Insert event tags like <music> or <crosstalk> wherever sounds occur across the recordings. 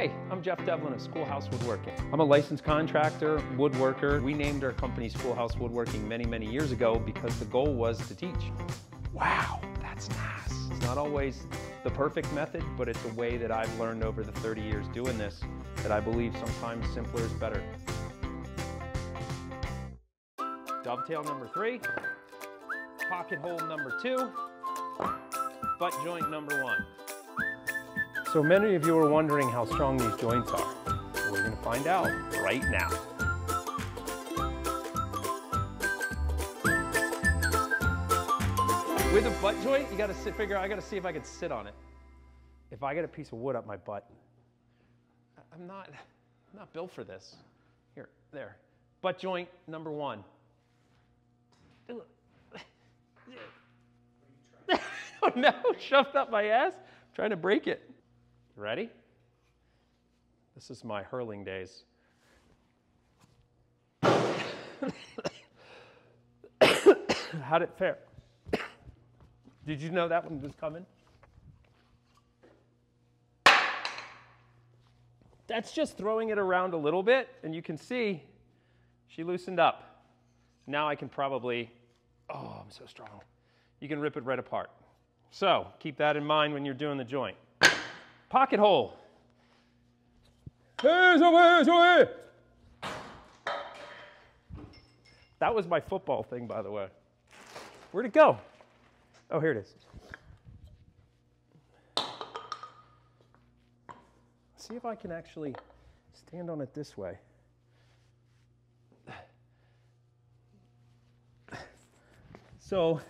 Hey, I'm Jeff Devlin of Schoolhouse Woodworking. I'm a licensed contractor, woodworker. We named our company Schoolhouse Woodworking many, many years ago because the goal was to teach. Wow, that's nice. It's not always the perfect method, but it's a way that I've learned over the 30 years doing this that I believe sometimes simpler is better. Dovetail number three, pocket hole number two, butt joint number one. So many of you are wondering how strong these joints are. We're gonna find out right now. With a butt joint, you gotta sit, figure out, I gotta see if I can sit on it. If I get a piece of wood up my butt, I'm not, I'm not built for this. Here, there. Butt joint number one. <laughs> oh no, <laughs> shoved up my ass, trying to break it. Ready? This is my hurling days. <coughs> How'd it fare? Did you know that one was coming? That's just throwing it around a little bit, and you can see she loosened up. Now I can probably, oh, I'm so strong. You can rip it right apart. So keep that in mind when you're doing the joint. Pocket hole. That was my football thing, by the way. Where'd it go? Oh, here it is. See if I can actually stand on it this way. So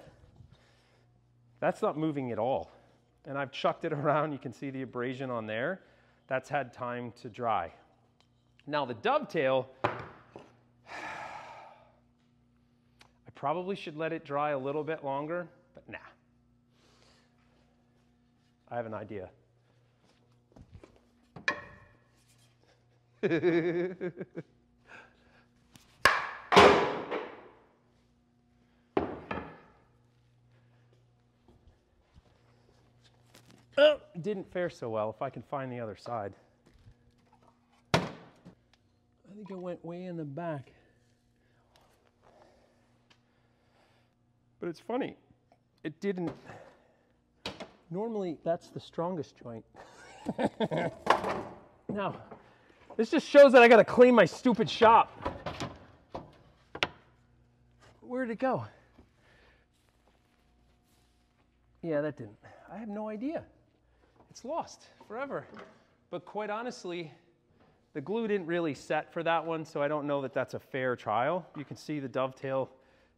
that's not moving at all and I've chucked it <laughs> around. You can see the abrasion on there. That's had time to dry. Now the dovetail, <sighs> I probably should let it dry a little bit longer, but nah. I have an idea. <laughs> Oh, didn't fare so well if I can find the other side. I think it went way in the back. But it's funny, it didn't. Normally, that's the strongest joint. <laughs> now, this just shows that I gotta clean my stupid shop. Where'd it go? Yeah, that didn't. I have no idea it's lost forever. But quite honestly, the glue didn't really set for that one, so I don't know that that's a fair trial. You can see the dovetail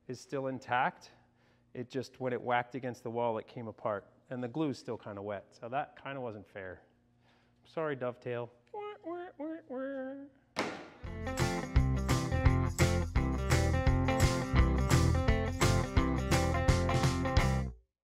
is still intact. It just, when it whacked against the wall, it came apart. And the glue is still kind of wet, so that kind of wasn't fair. Sorry, dovetail.